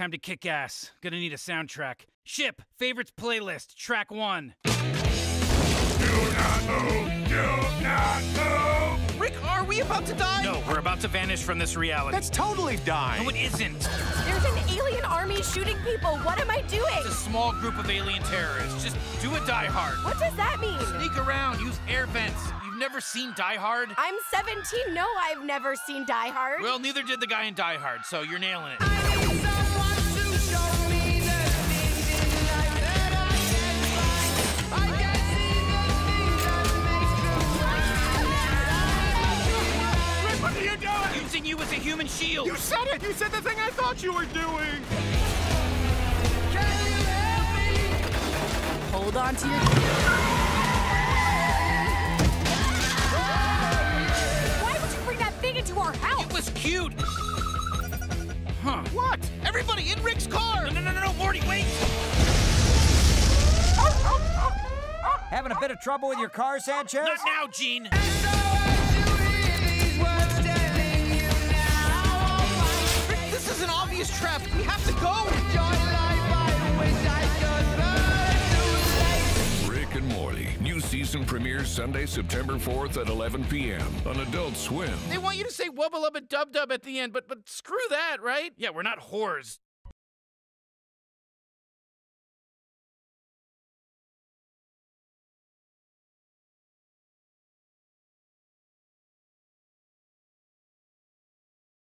time to kick ass. Gonna need a soundtrack. Ship, favorites playlist, track one. Do not move, do not move. Rick, are we about to die? No, we're about to vanish from this reality. That's totally dying. no, it isn't. There's an alien army shooting people. What am I doing? It's a small group of alien terrorists. Just do a Die Hard. What does that mean? Sneak around, use air vents. You've never seen Die Hard? I'm 17. No, I've never seen Die Hard. Well, neither did the guy in Die Hard, so you're nailing it. You doing? Using you as a human shield. You said it! You said the thing I thought you were doing! Can you help me? Hold on to your. Cute. Huh. What? Everybody in Rick's car! No, no, no, no, no, Morty, wait! Having a bit of trouble with your car, Sanchez? Not now, Gene. Rick, this is an obvious trap. We have to go! Rick season premieres Sunday, September 4th at 11 p.m. on Adult Swim. They want you to say wubba lubba dub dub at the end, but but screw that, right? Yeah, we're not whores.